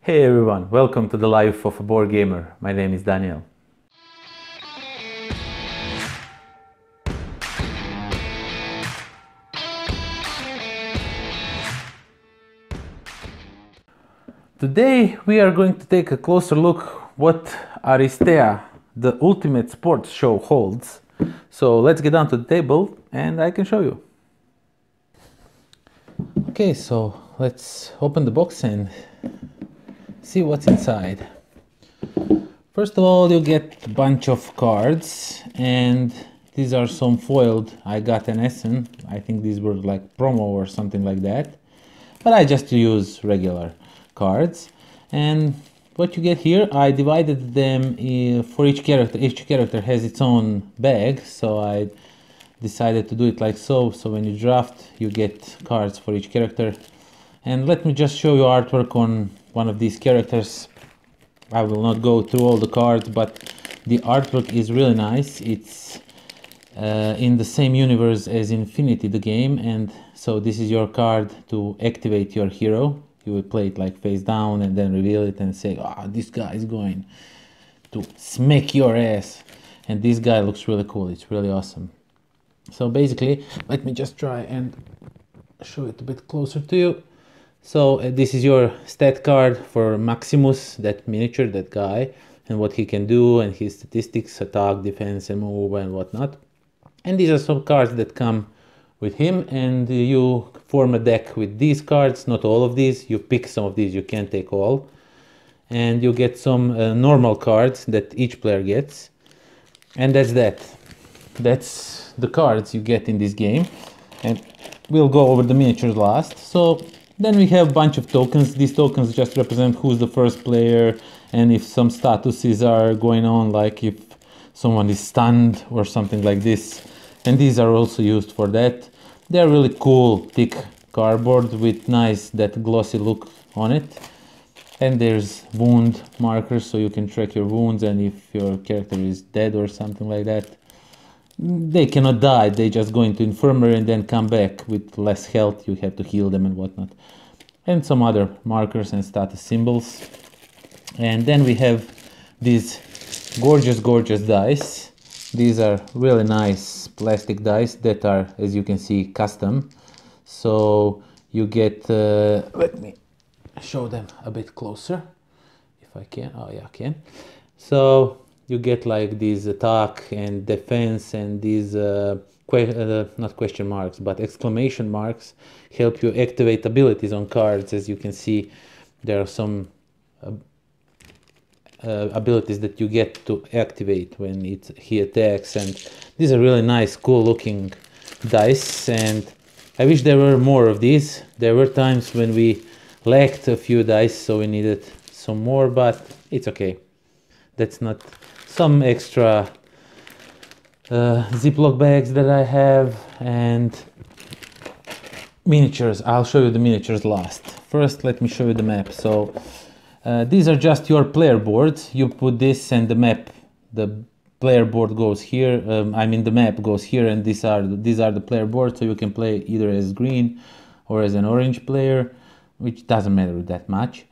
Hey everyone, welcome to the life of a board gamer. My name is Danijel. Today we are going to take a closer look what Aristeia, the ultimate sports show holds. So let's get down to the table and I can show you. Okay, so let's open the box and see what's inside. First of all, you get a bunch of cards and these are some foiled I got an Essen. I think these were like promo or something like that. But I just use regular cards and what you get here I divided them eh, for each character each character has its own bag so I decided to do it like so so when you draft you get cards for each character and let me just show you artwork on one of these characters. I will not go through all the cards but the artwork is really nice. It's uh, in the same universe as Infinity the game and so this is your card to activate your hero. You would play it like face down and then reveal it and say ah oh, this guy is going to smack your ass. And this guy looks really cool. It's really awesome. So basically let me just try and show it a bit closer to you so uh, this is your stat card for Maximus that miniature that guy and what he can do and his statistics attack defense and move and whatnot. And these are some cards that come with him and you form a deck with these cards. Not all of these. You pick some of these. You can't take all. And you get some uh, normal cards that each player gets. And that's that. That's the cards you get in this game. And we'll go over the miniatures last. So then we have a bunch of tokens. These tokens just represent who's the first player and if some statuses are going on like if someone is stunned or something like this. And these are also used for that. They're really cool thick cardboard with nice that glossy look on it. And there's wound markers so you can track your wounds and if your character is dead or something like that they cannot die they just go into infirmary and then come back with less health you have to heal them and whatnot and some other markers and status symbols and then we have these gorgeous gorgeous dice these are really nice plastic dice that are, as you can see, custom. So you get, uh, let me show them a bit closer, if I can. Oh yeah, I can. So you get like these attack and defense and these uh, uh, not question marks but exclamation marks help you activate abilities on cards. As you can see there are some uh, uh, abilities that you get to activate when it he attacks. And these are really nice cool looking dice. And I wish there were more of these. There were times when we lacked a few dice so we needed some more but it's okay. That's not some extra uh, ziploc bags that I have and miniatures I'll show you the miniatures last first let me show you the map so uh, these are just your player boards. You put this and the map, the player board goes here. Um, I mean the map goes here and these are, these are the player boards so you can play either as green or as an orange player, which doesn't matter that much.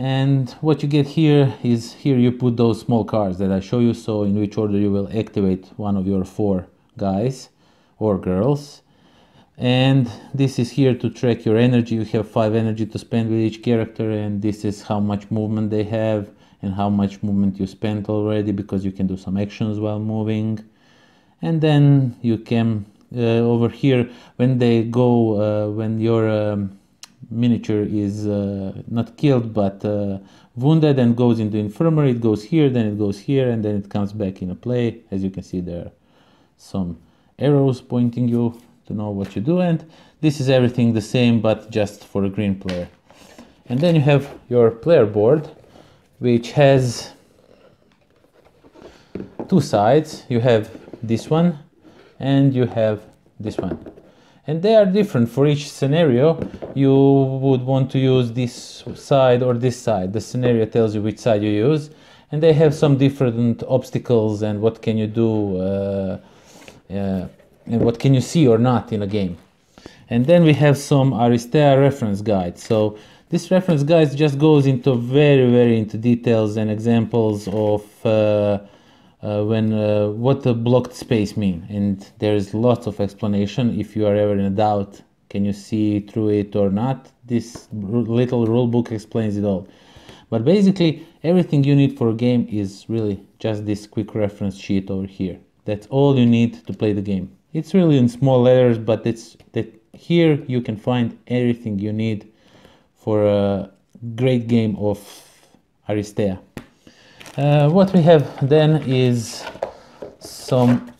And what you get here is here you put those small cards that I show you. So in which order you will activate one of your four guys or girls. And this is here to track your energy. You have five energy to spend with each character. And this is how much movement they have and how much movement you spent already because you can do some actions while moving. And then you can uh, over here when they go uh, when your um, miniature is uh, not killed but uh, wounded and goes into infirmary. It goes here then it goes here and then it comes back in a play. As you can see there are some arrows pointing you to know what you do. And this is everything the same but just for a green player. And then you have your player board which has two sides. You have this one and you have this one and they are different for each scenario you would want to use this side or this side the scenario tells you which side you use and they have some different obstacles and what can you do uh, uh, and what can you see or not in a game. And then we have some Aristeia reference guide. So this reference guide just goes into very very into details and examples of uh, uh, when uh, what the blocked space mean. And there's lots of explanation. If you are ever in doubt can you see through it or not? This little rule book explains it all. But basically everything you need for a game is really just this quick reference sheet over here. That's all you need to play the game. It's really in small letters but it's that here you can find everything you need for a great game of Aristeia. Uh, what we have then is some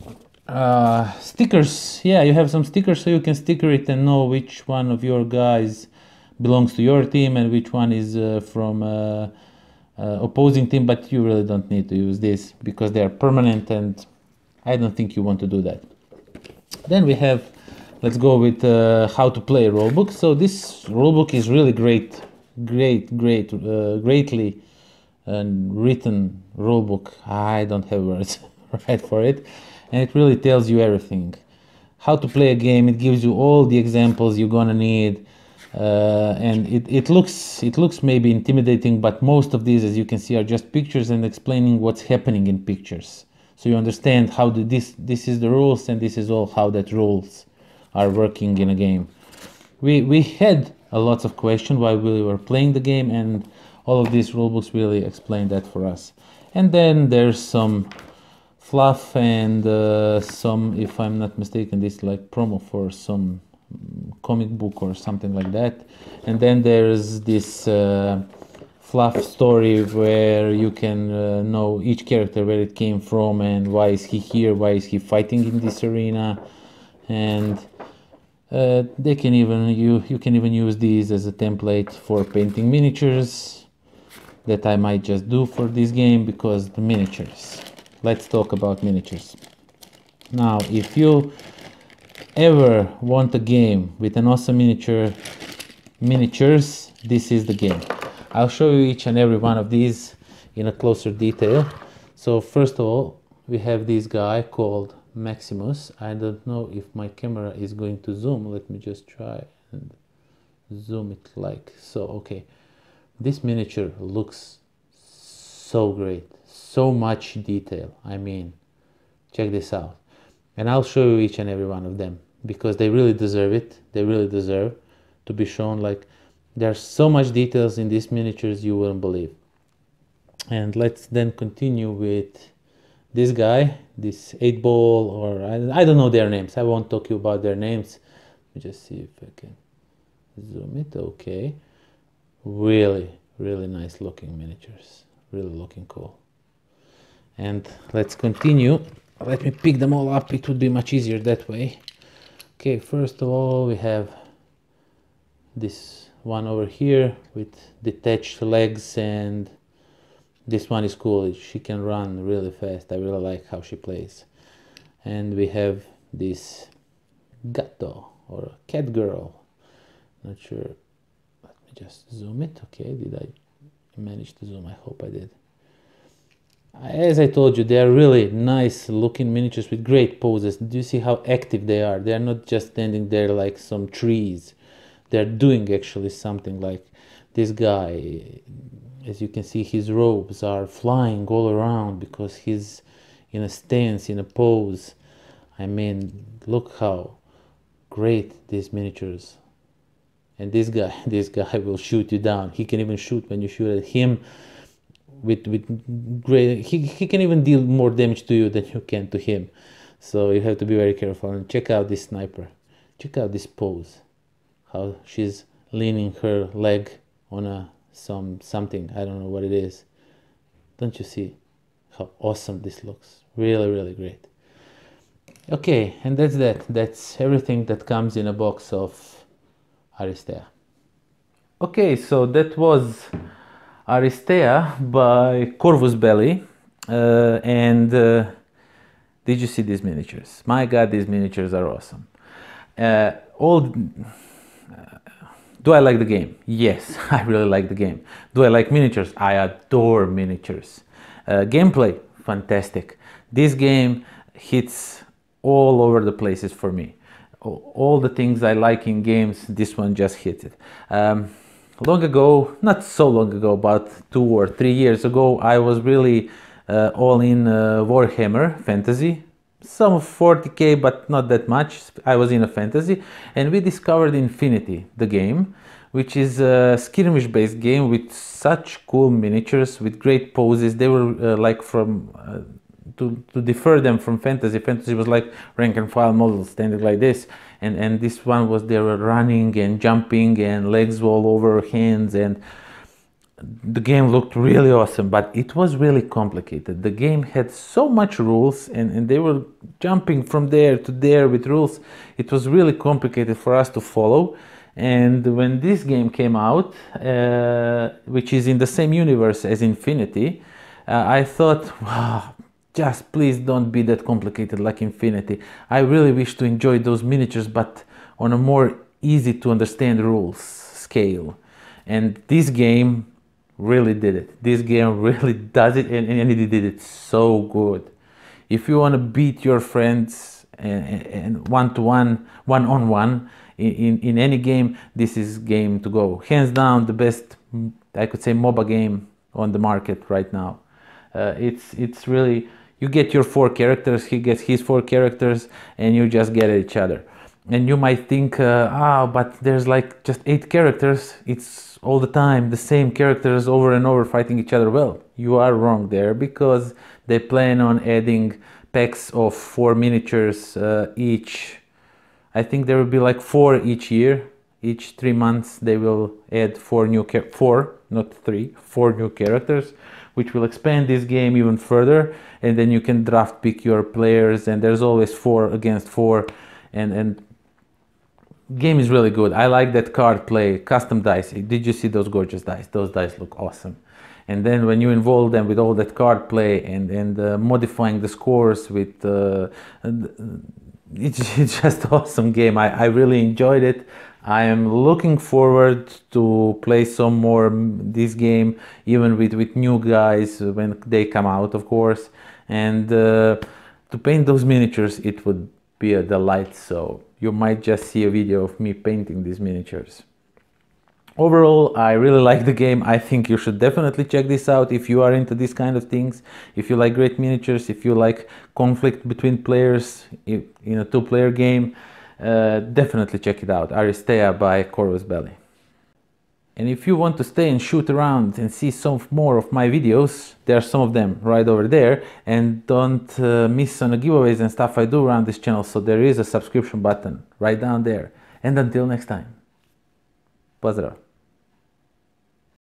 uh, stickers. Yeah, you have some stickers so you can sticker it and know which one of your guys belongs to your team and which one is uh, from uh, uh, opposing team, but you really don't need to use this because they are permanent and I don't think you want to do that. Then we have let's go with uh, how to play rulebook. So this rulebook is really great, great, great, greatly written rulebook. I don't have words right for it, and it really tells you everything. How to play a game. It gives you all the examples you're gonna need. Uh, and it, it looks it looks maybe intimidating but most of these as you can see are just pictures and explaining what's happening in pictures so you understand how the, this this is the rules and this is all how that rules are working in a game. We, we had a lot of questions while we were playing the game and all of these rulebooks really explain that for us. And then there's some fluff and uh, some, if I'm not mistaken, this like promo for some comic book or something like that. And then there's this uh, fluff story where you can uh, know each character where it came from and why is he here, why is he fighting in this arena and uh, they can even you you can even use these as a template for painting miniatures that I might just do for this game because the miniatures let's talk about miniatures now if you ever want a game with an awesome miniature miniatures this is the game I'll show you each and every one of these in a closer detail so first of all we have this guy called Maximus. I don't know if my camera is going to zoom. Let me just try and zoom it like so. Okay, this miniature looks so great, so much detail. I mean, check this out. And I'll show you each and every one of them because they really deserve it. They really deserve to be shown like there's so much details in these miniatures you wouldn't believe. And let's then continue with this guy, this 8 ball, or I, I don't know their names. I won't talk you about their names. Let me just see if I can zoom it. Okay. Really, really nice looking miniatures. Really looking cool. And let's continue. Let me pick them all up. It would be much easier that way. Okay, first of all, we have this one over here with detached legs and this one is cool she can run really fast i really like how she plays and we have this gato or cat girl not sure just zoom it okay did i manage to zoom i hope i did as I told you, they are really nice looking miniatures with great poses. Do you see how active they are? They are not just standing there like some trees. They're doing actually something like this guy as you can see his robes are flying all around because he's in a stance in a pose i mean look how great these miniatures and this guy this guy will shoot you down. He can even shoot when you shoot at him with with great he, he can even deal more damage to you than you can to him. So you have to be very careful and check out this sniper. Check out this pose. How she's leaning her leg on a some something. I don't know what it is. Don't you see how awesome this looks? Really really great. Okay and that's that. That's everything that comes in a box of aristeia okay so that was aristeia by corvus belli uh, and uh, did you see these miniatures my god these miniatures are awesome uh, all do I like the game? Yes, I really like the game. Do I like miniatures? I adore miniatures. Uh, gameplay, fantastic. This game hits all over the places for me. All the things I like in games, this one just hit it. Um, long ago, not so long ago, about two or three years ago, I was really uh, all in uh, Warhammer fantasy. Some 40k, but not that much. I was in a fantasy, and we discovered Infinity, the game, which is a skirmish based game with such cool miniatures, with great poses. They were uh, like from uh, to, to defer them from fantasy. Fantasy was like rank and file models standing like this, and and this one was they were running and jumping and legs all over hands, and the game looked really awesome. But it was really complicated. The game had so much rules, and and they were jumping from there to there with rules. It was really complicated for us to follow. And when this game came out, uh, which is in the same universe as Infinity, uh, I thought, wow, just please don't be that complicated like Infinity. I really wish to enjoy those miniatures, but on a more easy to understand rules scale. And this game really did it. This game really does it, and, and it did it so good. If you want to beat your friends and, one to one, one on one in, in any game, this is game to go. Hands down, the best, I could say, MOBA game on the market right now. Uh, it's it's really you get your four characters, he gets his four characters, and you just get each other. And you might think, uh, ah, but there's like just eight characters. It's all the time the same characters over and over fighting each other. Well, you are wrong there because they plan on adding packs of four miniatures uh, each. I think there will be like four each year. Each three months they will add four new four, not three, four new characters which will expand this game even further. And then you can draft pick your players and there's always four against four. And and game is really good. I like that card play custom dice. Did you see those gorgeous dice? Those dice look awesome. And then when you involve them with all that card play and and uh, modifying the scores with uh, it's, it's just awesome game. I, I really enjoyed it I am looking forward to play some more this game, even with, with new guys when they come out, of course. And uh, to paint those miniatures, it would be a delight. So you might just see a video of me painting these miniatures. Overall, I really like the game. I think you should definitely check this out if you are into these kind of things. If you like great miniatures, if you like conflict between players in a two-player game, uh, definitely check it out, Aristeia by Corvus Belli. And if you want to stay and shoot around and see some more of my videos, there are some of them right over there. And don't uh, miss on the giveaways and stuff I do around this channel. So there is a subscription button right down there. And until next time, pozdrav!